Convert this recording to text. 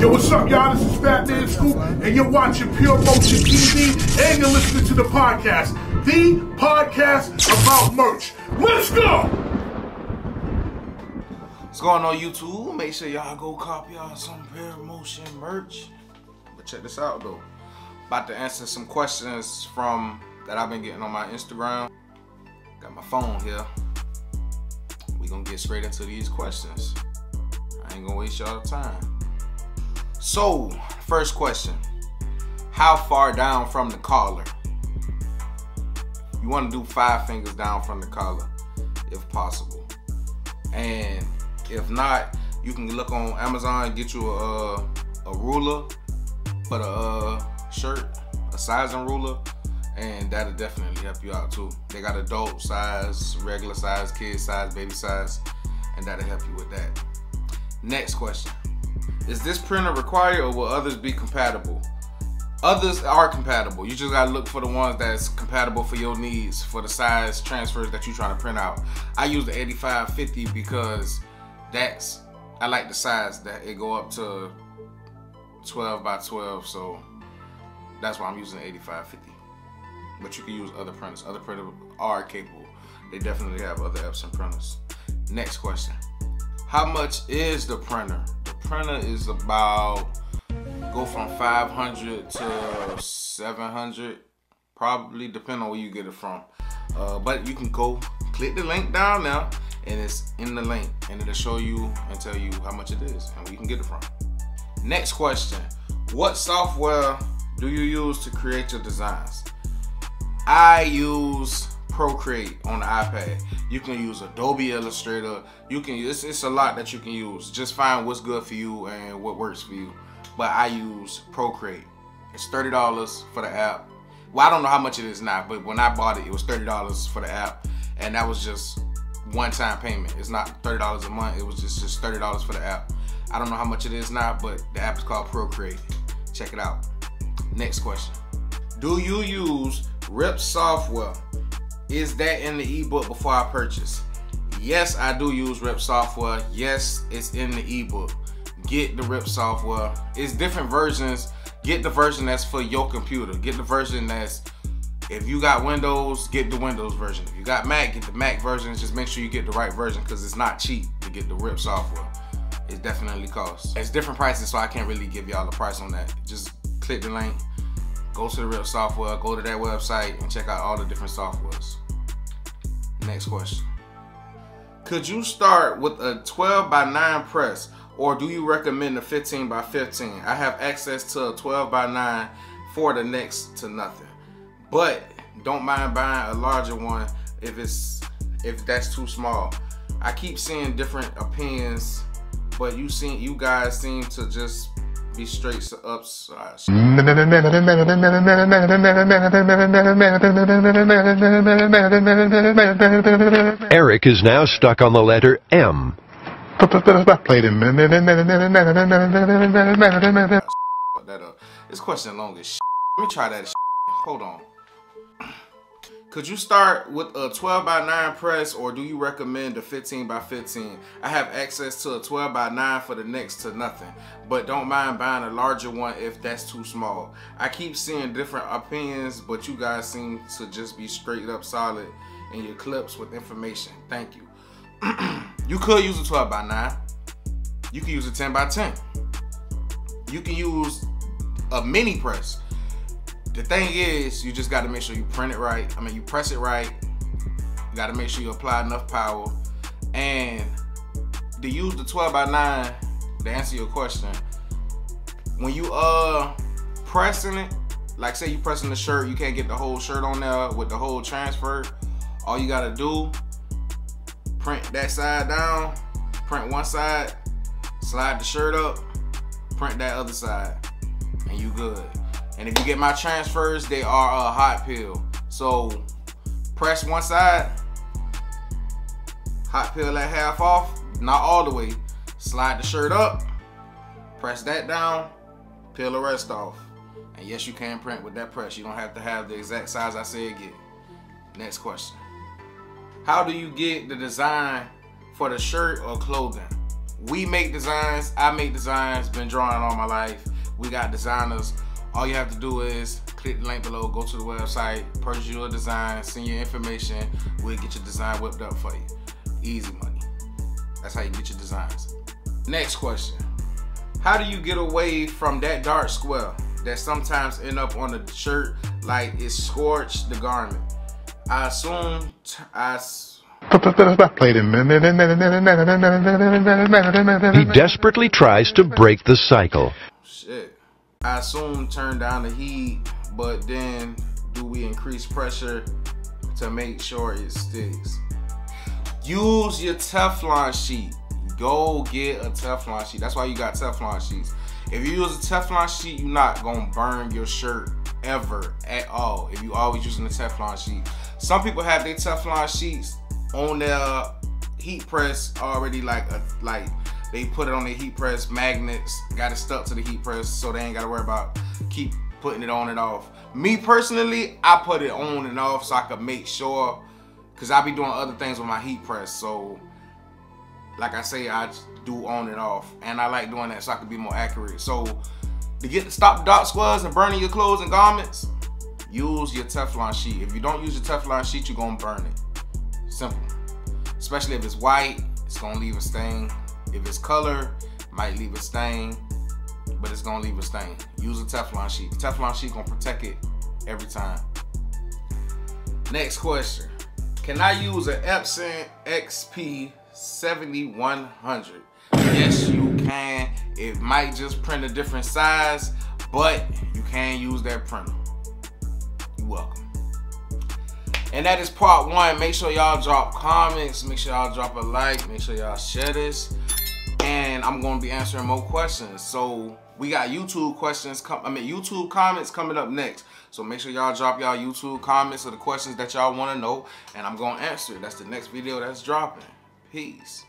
Yo, what's up, y'all? This is Fatman Scoop, and you're watching Pure Motion TV, and you're listening to the podcast, the podcast about merch. Let's go! What's going on YouTube? Make sure y'all go copy y'all some Pure Motion merch. But check this out though. About to answer some questions from that I've been getting on my Instagram. Got my phone here. We gonna get straight into these questions. I ain't gonna waste y'all time. So, first question. How far down from the collar? You wanna do five fingers down from the collar, if possible. And if not, you can look on Amazon, and get you a, a ruler for the uh, shirt, a sizing ruler, and that'll definitely help you out too. They got adult size, regular size, kid size, baby size, and that'll help you with that. Next question. Is this printer required or will others be compatible? Others are compatible. You just gotta look for the ones that's compatible for your needs, for the size transfers that you're trying to print out. I use the 8550 because that's, I like the size that it go up to 12 by 12, so that's why I'm using the 8550. But you can use other printers. Other printers are capable. They definitely have other Epson printers. Next question. How much is the printer? Printer is about go from 500 to 700 probably depending on where you get it from. Uh, but you can go click the link down now and it's in the link and it'll show you and tell you how much it is and where you can get it from. Next question. What software do you use to create your designs? I use Procreate on the iPad. You can use Adobe Illustrator. You can it's, it's a lot that you can use. Just find what's good for you and what works for you. But I use Procreate. It's thirty dollars for the app. Well, I don't know how much it is now, but when I bought it, it was thirty dollars for the app, and that was just one-time payment. It's not thirty dollars a month. It was just just thirty dollars for the app. I don't know how much it is now, but the app is called Procreate. Check it out. Next question: Do you use Rip software? Is that in the ebook before I purchase? Yes, I do use RIP software. Yes, it's in the ebook. Get the RIP software. It's different versions. Get the version that's for your computer. Get the version that's if you got Windows, get the Windows version. If you got Mac, get the Mac version. Just make sure you get the right version because it's not cheap to get the RIP software. It definitely costs. It's different prices, so I can't really give y'all a price on that. Just click the link go to the real software, go to that website and check out all the different softwares. Next question. Could you start with a 12 by 9 press or do you recommend a 15 by 15? I have access to a 12 by 9 for the next to nothing. But don't mind buying a larger one if it's if that's too small. I keep seeing different opinions, but you seem you guys seem to just be straight up. Eric is now stuck on the letter M. Played him. That up. This question long as shit. Let me try that shit. Hold on. Could you start with a 12 by 9 press or do you recommend a 15 by 15? I have access to a 12 by 9 for the next to nothing, but don't mind buying a larger one if that's too small. I keep seeing different opinions, but you guys seem to just be straight up solid in your clips with information. Thank you. you could use a 12 by 9. You can use a 10 by 10. You can use a mini press the thing is, you just got to make sure you print it right. I mean, you press it right. You got to make sure you apply enough power. And to use the 12 by 9, to answer your question, when you uh pressing it, like say you pressing the shirt, you can't get the whole shirt on there with the whole transfer. All you gotta do, print that side down, print one side, slide the shirt up, print that other side, and you good. And if you get my transfers, they are a hot peel. So press one side, hot peel that half off, not all the way. Slide the shirt up, press that down, peel the rest off. And yes, you can print with that press. You don't have to have the exact size I said get. Next question. How do you get the design for the shirt or clothing? we make designs. I make designs. Been drawing all my life. We got designers. All you have to do is click the link below, go to the website, purchase your design, send your information. We'll get your design whipped up for you. Easy money. That's how you get your designs. Next question. How do you get away from that dark square that sometimes end up on the shirt like it scorched the garment? I assume I He desperately tries to break the cycle. shit. I assume turn down the heat, but then do we increase pressure to make sure it sticks? Use your Teflon sheet. Go get a Teflon sheet. That's why you got Teflon sheets. If you use a Teflon sheet, you're not gonna burn your shirt ever at all. If you always using a Teflon sheet. Some people have their Teflon sheets on their heat press already like a like they put it on the heat press magnets, got it stuck to the heat press so they ain't gotta worry about keep putting it on and off. Me personally, I put it on and off so I could make sure Cause I be doing other things with my heat press. So like I say, I do on and off. And I like doing that so I can be more accurate. So to get to stop dark squares and burning your clothes and garments, use your Teflon sheet. If you don't use your Teflon sheet, you're gonna burn it. Simple. Especially if it's white, it's gonna leave a stain. If it's color, might leave a stain, but it's gonna leave a stain. Use a Teflon sheet. Teflon sheet gonna protect it every time. Next question. Can I use an Epson XP 7100? Yes, you can. It might just print a different size, but you can use that printer. You're welcome. And that is part one. Make sure y'all drop comments. Make sure y'all drop a like. Make sure y'all share this. And I'm gonna be answering more questions. So we got YouTube questions. Com- I mean YouTube comments coming up next. So make sure y'all drop y'all YouTube comments of the questions that y'all want to know, and I'm gonna answer. That's the next video that's dropping. Peace.